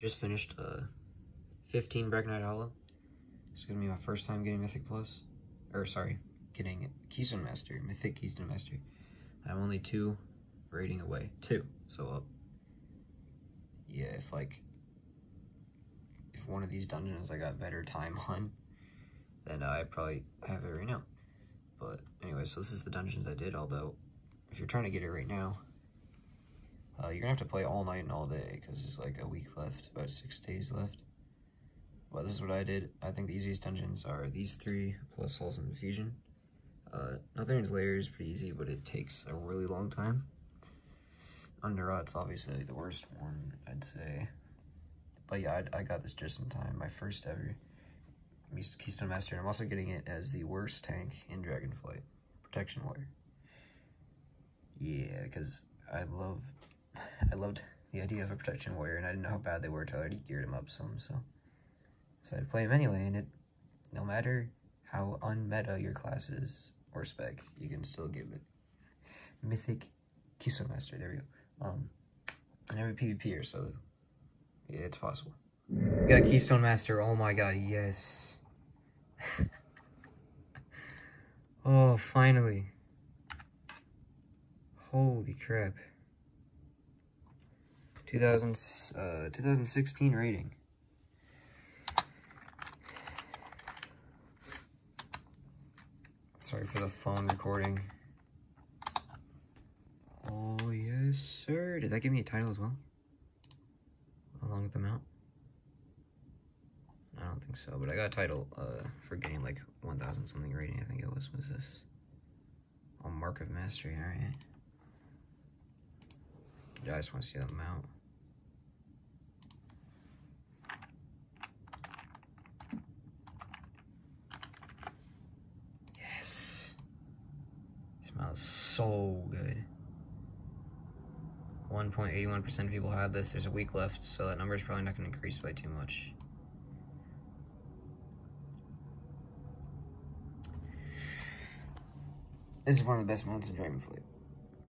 Just finished uh, 15 Brackenhide Hollow. It's gonna be my first time getting Mythic Plus. Or sorry, getting Keystone Master, Mythic Keystone Master. I'm only two rating away. Two. So up. Yeah, if like if one of these dungeons I got better time on, then I probably have it right now. But anyway, so this is the dungeons I did, although if you're trying to get it right now, uh, you're gonna have to play all night and all day because there's like a week left, about six days left. But this is what I did. I think the easiest dungeons are these three plus Halls of Infusion. Uh, Neltharion's Lair is pretty easy, but it takes a really long time. Underrot's obviously the worst one, I'd say. But yeah, I, I got this just in time. My first ever Keystone Master. And I'm also getting it as the worst tank in Dragonflight. Protection Warrior. Yeah, because I love I loved the idea of a protection warrior, and I didn't know how bad they were until I already geared them up some, so decided to play him anyway, and it, no matter how unmeta your class is, or spec, you can still give it Mythic Keystone Master, there we go. Um, and every PvPer, so yeah, it's possible. We got Keystone Master, oh my god, yes. oh, finally. Holy crap. 2000, uh, 2016 rating. Sorry for the phone recording. Oh, yes, sir. Did that give me a title as well? Along with the mount? I don't think so, but I got a title uh, for getting like 1,000 something rating, I think it was. Was this? Oh, Mark of Mastery, alright. Yeah, I just want to see the mount. Smells so good. 1.81% of people have this. There's a week left, so that number is probably not going to increase by too much. This is one of the best mounts in Dragonflight.